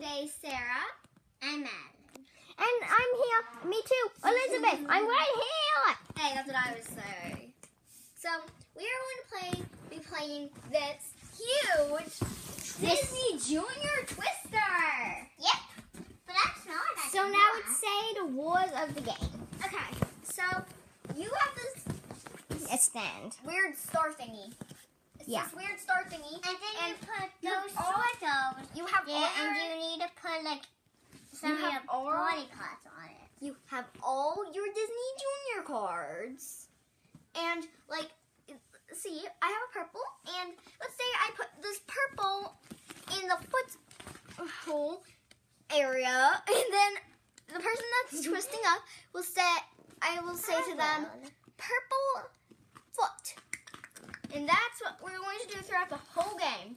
today Sarah. I'm Madeline. And I'm here. Me too. Elizabeth, I'm right here. Hey, that's what I was saying. So we are going to play, be playing this huge Disney Junior Twister. Yep. But that's not. So now walk. it's say the rules of the game. Okay, so you have this A stand. weird star thingy. It's Yeah. this weird star thingy. And then you And put you those all- sort of. You have Yeah, all and you need to put like some of your body parts on it. you have all your Disney Junior cards. And like see, I have a purple and let's say I put this purple in the foot hole area and then the person that's twisting up will say I will say to them purple foot. And that's what we're going to do throughout the whole game.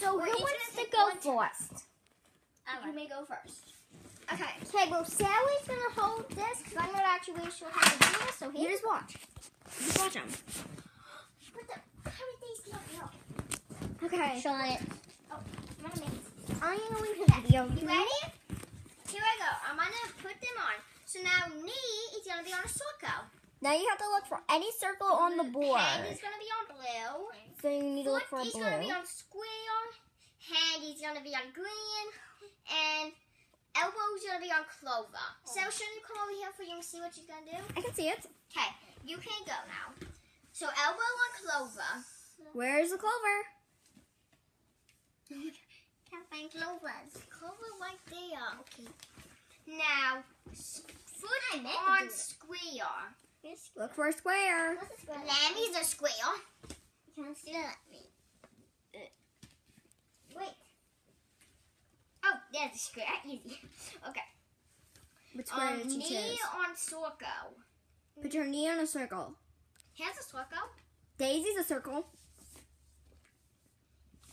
So We're who wants gonna go first? You may go first. Okay. Okay, well Sally's gonna hold this because I'm not actually sure how to do this. So You just watch. Just watch them. What the? How did these here? Okay. Show oh, it. I'm gonna make I'm gonna leave the video. You ready? Here I go. I'm gonna put them on. So now knee is gonna be on a circle. Now you have to look for any circle on the board. Hand is gonna be on blue. So you need to look for Foot a is gonna be on square. Hand is gonna be on green. And elbow is gonna be on clover. So oh. should you come over here for you to see what she's gonna do? I can see it. Okay, you can go now. So elbow on clover. Where's the clover? Can't find clovers. Clover right there. Okay. Now foot I meant to on square. Look for a square. What's a square? Lammy's a square. You can't see that me. Wait. Oh, there's a square. Easy. Okay. Which square Um, did you knee choose? on circle. Put your knee on a circle. Here's a circle. Daisy's a circle.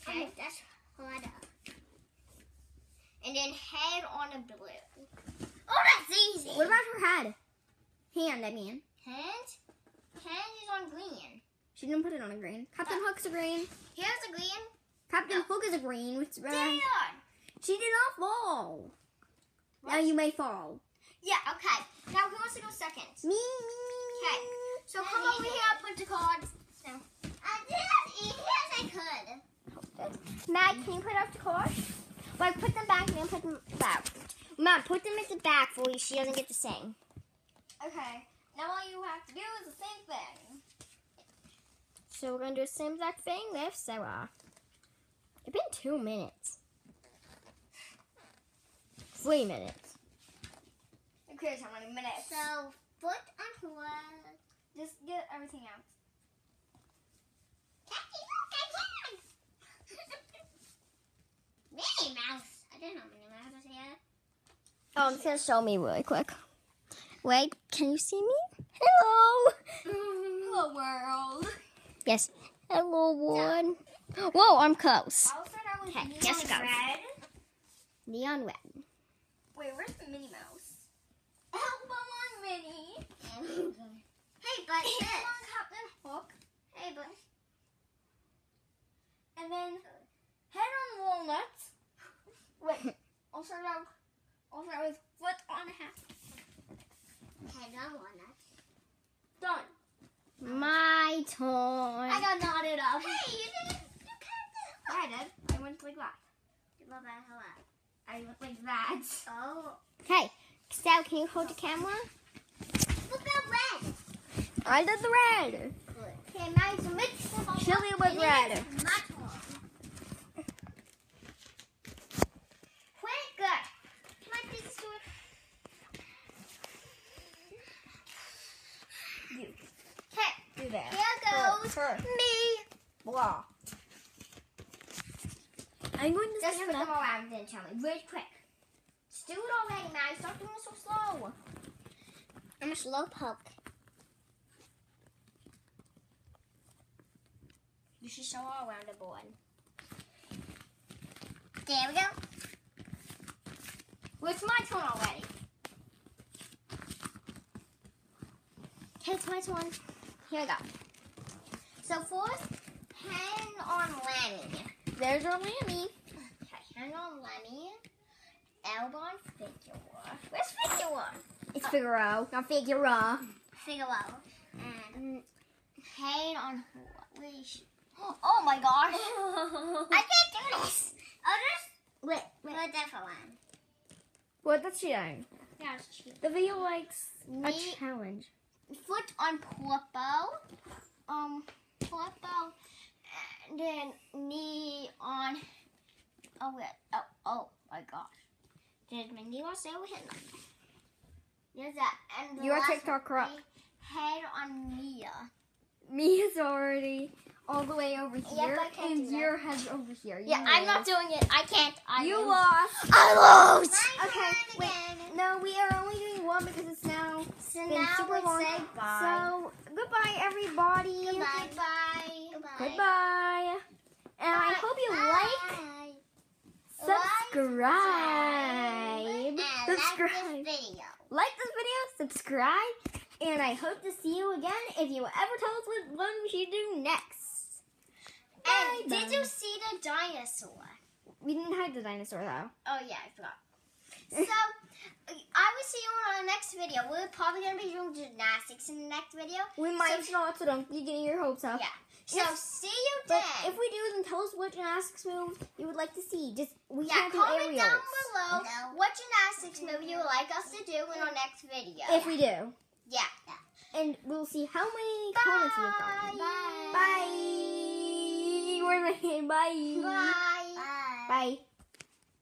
Okay. Oh, that's harder. And then head on a blue. Oh, that's easy. What about her head? Hand, I mean. Hand? Hand is on green. She didn't put it on a green. Captain Hook's a green. Here's a green. Captain No. Hook is a green. Which, uh, There. she did not fall. Now you may fall. Yeah. Okay. Now who wants to go second? Me, me, me, Okay. me. So come over here. Put the cards. I did as easy as I could. Matt, can you put up the cards? Like, put them back and then put them back. Matt, put them at the back for you. She doesn't get to sing. Okay. Now all you have to do is the same thing. So we're gonna do the same exact thing with Sarah. It's been two minutes. Three minutes. Who cares how many minutes? So, foot on horse. Just get everything out. Cathy, look, I can! Minnie Mouse. I didn't know Minnie Mouse here. Oh, it's gonna show me really quick. Wait, can you see me? Hello. Hello world. Yes. Hello, one. Whoa, I'm close. I'll start out with Okay, go. red. Neon red. Wait, where's the Minnie Mouse? Elbow on Minnie. hey, but this. on Captain Hook. Hey, but And then head on Walnut. Wait, I'll start out. I'll start with foot on a hat. head on walnut. Done. My turn. I got knotted up. Hey, you didn't. You can't do Yeah, I did. I went like that. What about hello? I went like that. Oh, Okay, Sal, can you hold the camera? look at red. I did the red. Okay, now it's a mix. Chili with red. My turn. Quick, good. Can I please do it? You. Okay, Do that. here goes Her. me. Blah. I'm going to Just stand put them up. around then tell me. Really quick. Just do it already, man. Stop doing it so slow. I'm a slow poke. You should show all around the board. There we go. Well, it's my turn already. Okay, it's my turn. Here we go. So first, hang on Lemmy. There's our Lammy. Okay, hang on Lemmy. on Figure. Where's Figure? It's uh, Figaro, not Figura. Figure. And Hayden on she? Oh my gosh. I can't do this. I'll just Wait, wait. a different one. What? That's cheating. Yeah, it's cheap. The video likes a challenge. Foot on Porpo. Um, Porpo. And then knee on. Oh, wait. Oh, oh my gosh. Did my knee was over here? No. There's that. And the Your last TikTok corrupt. Head on Mia. Mia's already all the way over Yep, here, can't and your head's over here. You Yeah, I'm not doing it. I can't. I You lose. lost. I lose. Okay, wait. No, we are only doing one because it's now So been now super let's long. say bye. So goodbye, everybody. goodbye. Bye. Goodbye. And I hope you like, subscribe, subscribe, Like this video. like this video, subscribe, and I hope to see you again if you ever tell us what one we should do next. And Bye. did you see the dinosaur? We didn't hide the dinosaur though. Oh yeah, I forgot. So I will see you on the next video. We're probably gonna be doing gymnastics in the next video. We might So- not, so don't be getting your hopes up. Yeah. So Yes. see you But then. if we do, then tell us what gymnastics move you would like to see. Just we yeah, can't do comment aerials. down below what gymnastics move you would like us to do in our next video. If we do, yeah. And we'll see how many comments you've gotten. Bye. Bye. We're bye. Bye. Bye.